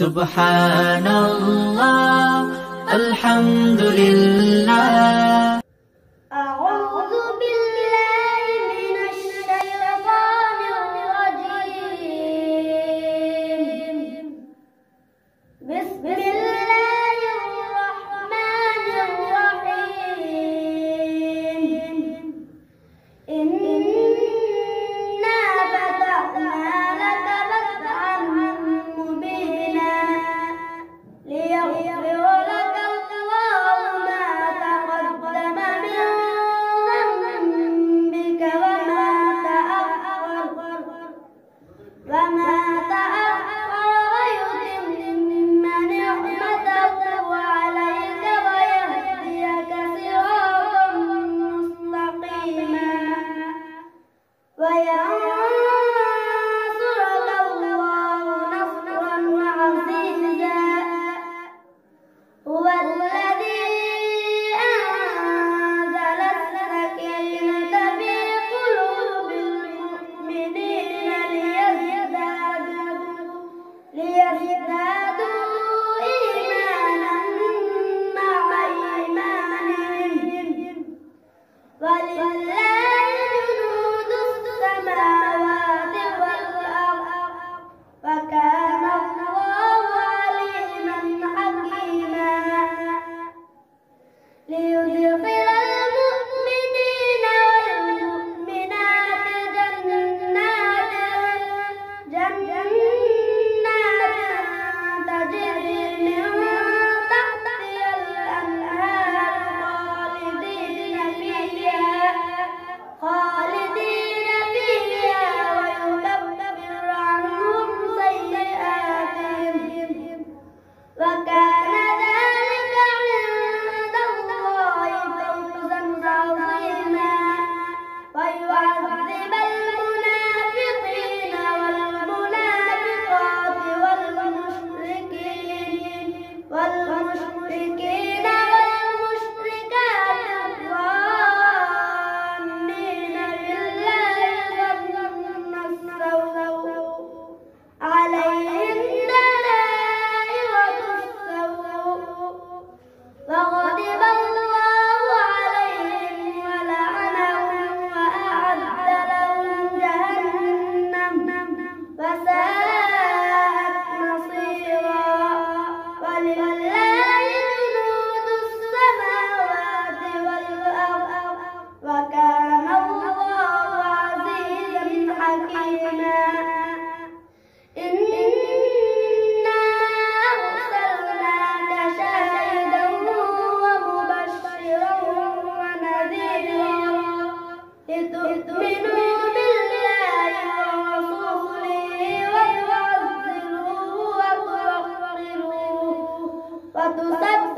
سبحان الله الحمد لله. de que पतु सत